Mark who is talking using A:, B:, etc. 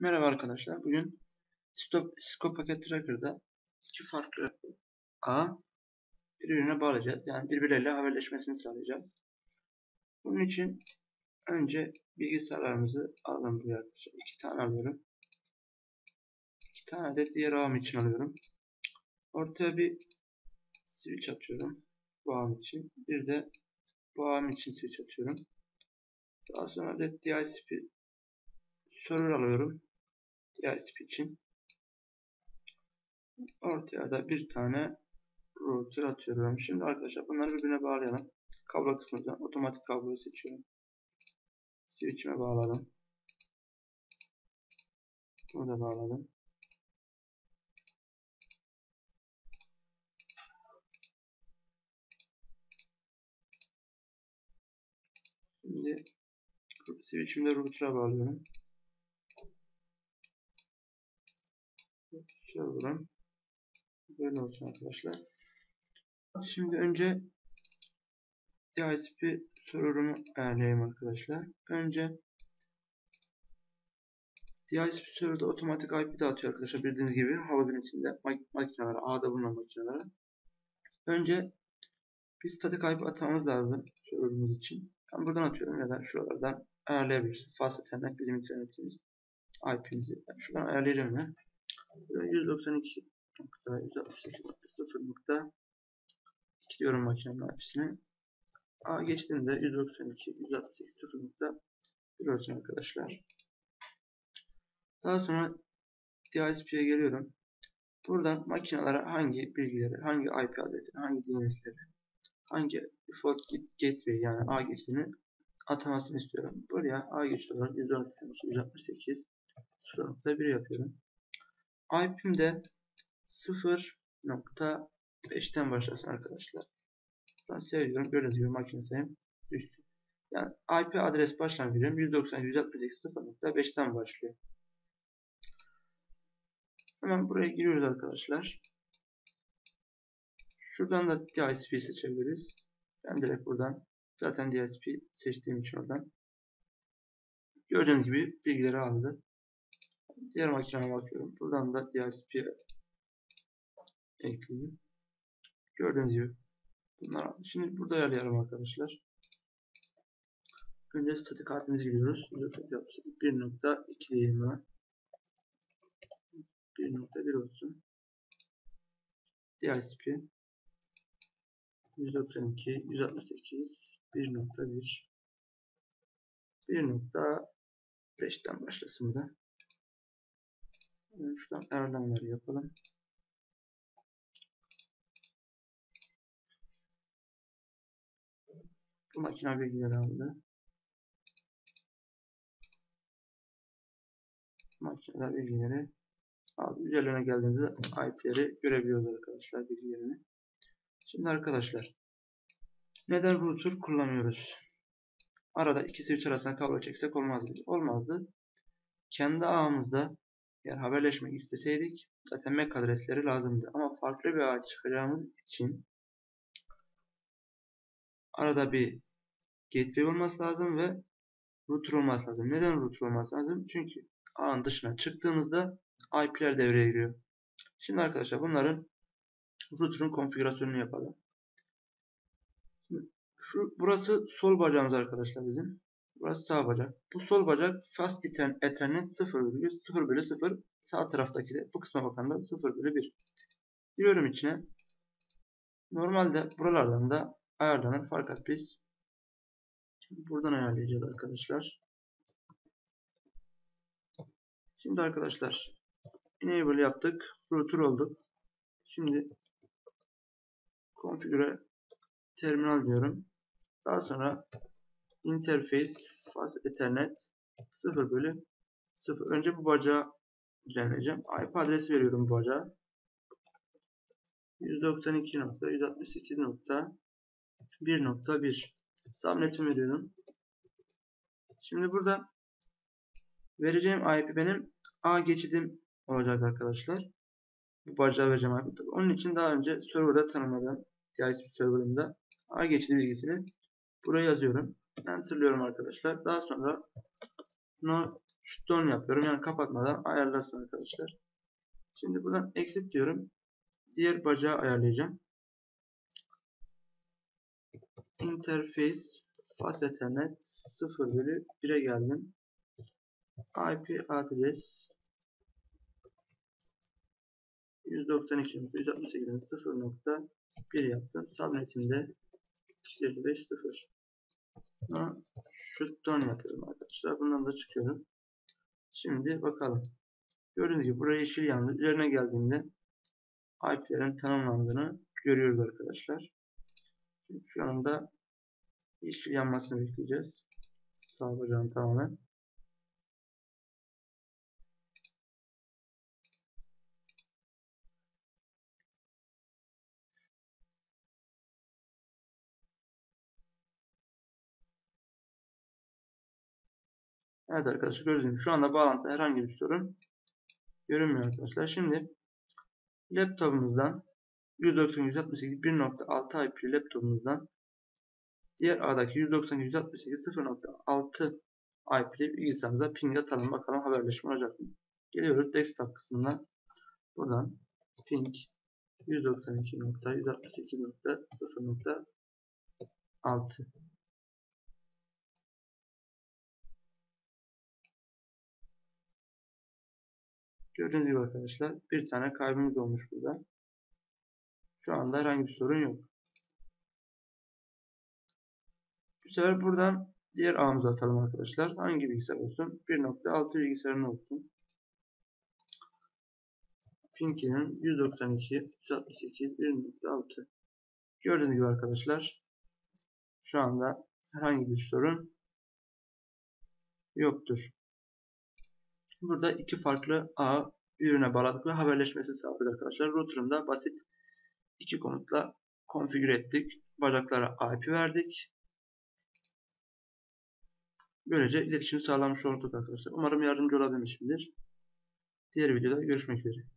A: Merhaba arkadaşlar. Bugün Stop, Scope Packet Tracker'da iki farklı ağ birbirine bağlayacağız. Yani birbirleriyle haberleşmesini sağlayacağız. Bunun için önce bilgisayarlarımızı alalım buraya. İki tane alıyorum. İki tane de diğer ağım için alıyorum. Ortaya bir switch atıyorum. Bu ağım için. Bir de bu ağım için switch atıyorum. Daha sonra da DICP server alıyorum. DICP için. Ortaya da bir tane router atıyorum. Şimdi arkadaşlar bunları birbirine bağlayalım. Kablo kısmından otomatik kabloyu seçiyorum. Switch'ime bağladım. Bunu da bağladım. Şimdi switch'imde router'a bağlıyorum. Server'ım. Böyle olsun arkadaşlar. Şimdi önce DHCP server'ımı ayarlayayım arkadaşlar. Önce DHCP server'da otomatik IP dağıtıyor arkadaşlar. Bildiğiniz gibi hava içinde makinelere, ağda bulunan makinelere. Önce bir statik IP atamamız lazım server'ımız için. Ben buradan atıyorum ya da şuralardan ayarlayabilirsin. Fast Ethernet bizim internetimiz. IP'mizi ben şuradan ayarlayacağım ya. 192.168.0.2 diyorum makinenin IP'sine. A geçtiğinde 192.168.0.1 olsun arkadaşlar. Daha sonra DISP'ye geliyorum. Buradan makinelere hangi bilgileri, hangi IP adresini, hangi DNS'leri, hangi default gateway yani A geçtiğini atamasını istiyorum. Buraya A geçti olarak 192.168.0.1 yapıyorum. IP'm de 0.5'ten başlasın arkadaşlar. Ben seviyorum. Böyle diyor makine sayım düştü. Yani IP adres başlangıcım 192.168.0.5'ten başlıyor. Hemen buraya giriyoruz arkadaşlar. Şuradan da DSP seçebiliriz. Ben direkt buradan zaten DSP seçtiğim için oradan gördüğünüz gibi bilgileri aldı. Diğer makineye bakıyorum. Buradan da DSP ekleyeyim. Gördüğünüz gibi bunlar. Şimdi burada ayarlayalım arkadaşlar. Önce statik harfimizi giriyoruz. 1.2 diyelim ben. 1.1 olsun. DSP 192 168 1.1 1.5'ten başlasın da. Şuradan ayarlamaları yapalım. Bu makine bilgileri aldı. Makineler bilgileri aldı. Üzerlerine geldiğimizde IP'leri görebiliyoruz arkadaşlar bilgilerini. Şimdi arkadaşlar neden router kullanıyoruz? Arada iki switch arasında kablo çeksek olmaz mıydı? Olmazdı. Kendi ağımızda eğer haberleşmek isteseydik zaten MAC adresleri lazımdı. Ama farklı bir ağ çıkacağımız için arada bir gateway olması lazım ve router olması lazım. Neden router olması lazım? Çünkü ağın dışına çıktığımızda IP'ler devreye giriyor. Şimdi arkadaşlar bunların router'ın konfigürasyonunu yapalım. Şu burası sol bacağımız arkadaşlar bizim. Burası sağ bacak. Bu sol bacak fast ethernet 0 bölü 0 bölü 0. Sağ taraftaki de bu kısma bakan da 0 bölü 1. Giriyorum içine. Normalde buralardan da ayarlanır. Fakat biz buradan ayarlayacağız arkadaşlar. Şimdi arkadaşlar enable yaptık. Router olduk. Şimdi configure terminal diyorum. Daha sonra interface fast ethernet 0 bölü 0. Önce bu bacağı düzenleyeceğim. IP adresi veriyorum bu bacağa. 192.168.1.1 subnetimi veriyorum. Şimdi burada vereceğim IP benim A geçidim olacak arkadaşlar. Bu bacağı vereceğim IP. Onun için daha önce serverda tanımladım. DICP serverında A geçidi bilgisini buraya yazıyorum. Enter'lıyorum arkadaşlar. Daha sonra no shutdown yapıyorum. Yani kapatmadan ayarlasın arkadaşlar. Şimdi buradan exit diyorum. Diğer bacağı ayarlayacağım. Interface fast ethernet 0 bölü 1'e geldim. IP adres 192.168'in 0.1 yaptım. Subnetimde 255.0 Buna shutdown yapıyorum arkadaşlar. Bundan da çıkıyorum. Şimdi bakalım. Gördüğünüz gibi buraya yeşil yandı. Üzerine geldiğimde IP'lerin tanımlandığını görüyoruz arkadaşlar. Şimdi şu anda yeşil yanmasını bekleyeceğiz. Sağ bacağın tamamen. Evet arkadaşlar gördüğünüz gibi şu anda bağlantıda herhangi bir sorun görünmüyor arkadaşlar. Şimdi laptopumuzdan 190.168 1.6 IP laptopumuzdan diğer ağdaki 190.168 0.6 IP bilgisayarımıza ping atalım bakalım haberleşme olacak mı? Geliyoruz desktop kısmına. Buradan ping 192.168.0.6 Gördüğünüz gibi arkadaşlar bir tane kaybımız olmuş burada. Şu anda herhangi bir sorun yok. Bu sefer buradan diğer ağımıza atalım arkadaşlar. Hangi bilgisayar olsun? 1.6 bilgisayarın olsun. Pinky'nin 192 168 1.6 Gördüğünüz gibi arkadaşlar şu anda herhangi bir sorun yoktur. Burada iki farklı ağ birbirine bağladık ve haberleşmesi sağladık arkadaşlar. Router'ımda basit iki komutla konfigür ettik. Bacaklara IP verdik. Böylece iletişim sağlamış olduk arkadaşlar. Umarım yardımcı olabilmişimdir. Diğer videoda görüşmek üzere.